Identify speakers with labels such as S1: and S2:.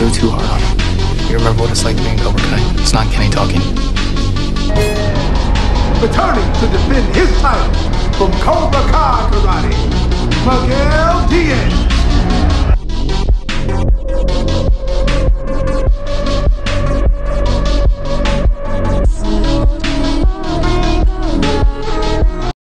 S1: go too hard on him. You remember what it's like being Cobra Kai? It's not Kenny talking.
S2: Returning to defend his title from Cobra Kai Karate, Miguel Diaz.